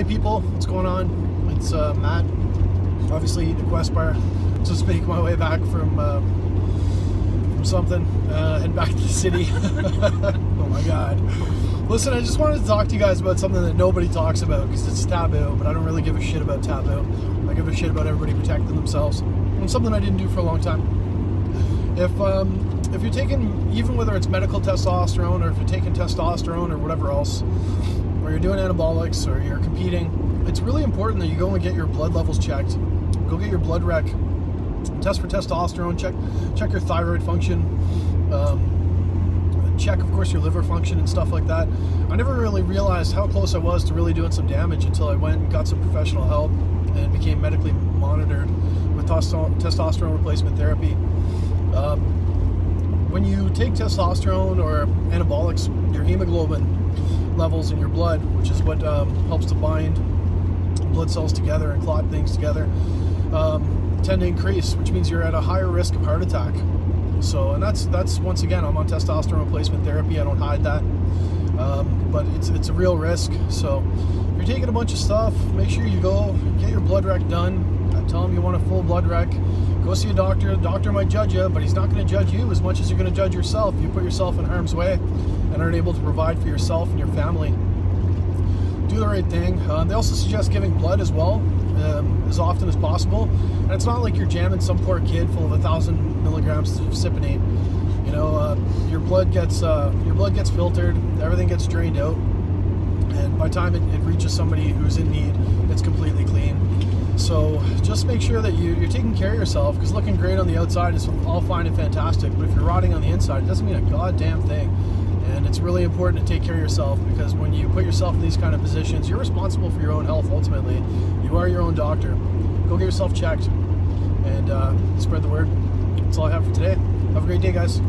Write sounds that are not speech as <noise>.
Hey people, what's going on? It's uh, Matt, obviously the Quest Bar. Just making my way back from uh, from something, uh, back to the city. <laughs> oh my god. Listen, I just wanted to talk to you guys about something that nobody talks about because it's taboo, but I don't really give a shit about taboo. I give a shit about everybody protecting themselves. And something I didn't do for a long time. If um, if you're taking, even whether it's medical testosterone or if you're taking testosterone or whatever else, or you're doing anabolics or you're competing, it's really important that you go and get your blood levels checked. Go get your blood rec, test for testosterone, check check your thyroid function, um, check of course your liver function and stuff like that. I never really realized how close I was to really doing some damage until I went and got some professional help and became medically monitored with testosterone replacement therapy. Um, when you take testosterone or anabolics, your hemoglobin levels in your blood, which is what um, helps to bind blood cells together and clot things together, um, tend to increase, which means you're at a higher risk of heart attack. So, and that's that's once again, I'm on testosterone replacement therapy. I don't hide that, um, but it's it's a real risk. So, if you're taking a bunch of stuff, make sure you go get your blood rec done. I tell them you want a full blood rec Go see a doctor. The doctor might judge you, but he's not going to judge you as much as you're going to judge yourself. You put yourself in harm's way and aren't able to provide for yourself and your family. Do the right thing. Uh, they also suggest giving blood as well, um, as often as possible. And it's not like you're jamming some poor kid full of a thousand milligrams of cypionate. You know, uh, your blood gets uh, your blood gets filtered, everything gets drained out, and by the time it, it reaches somebody who's in need, it's completely clean. So just make sure that you, you're taking care of yourself because looking great on the outside is all fine and fantastic, but if you're rotting on the inside, it doesn't mean a goddamn thing. And it's really important to take care of yourself because when you put yourself in these kind of positions, you're responsible for your own health ultimately. You are your own doctor. Go get yourself checked and uh, spread the word. That's all I have for today. Have a great day, guys.